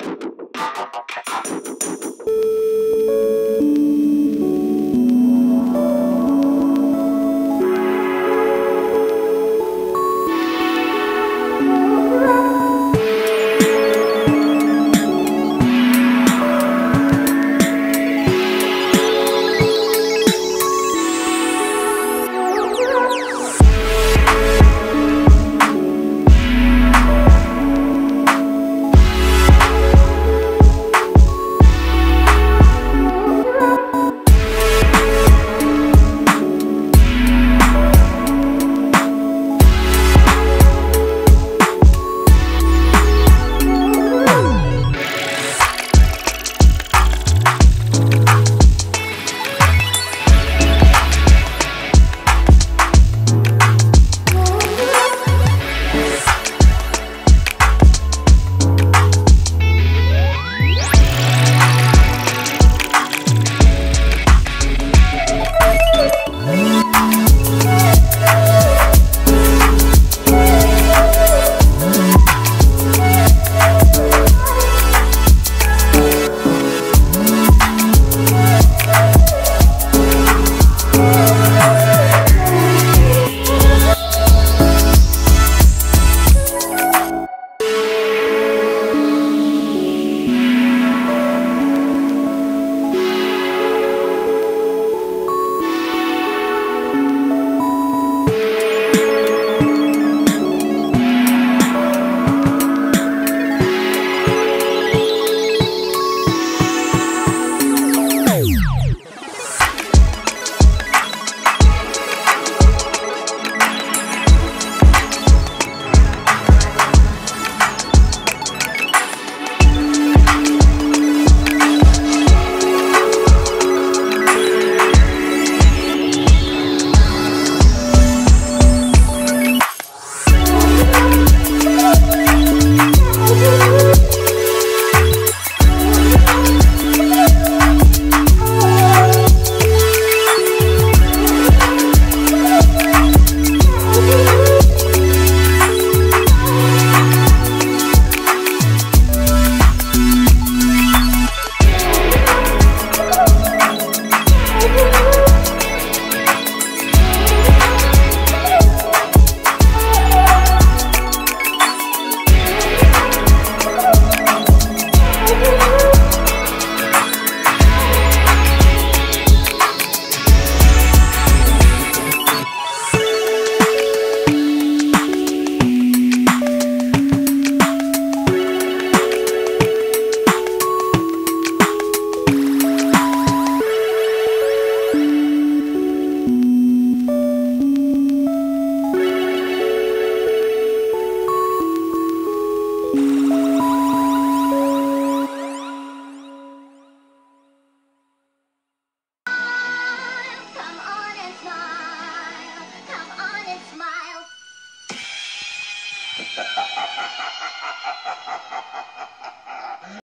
you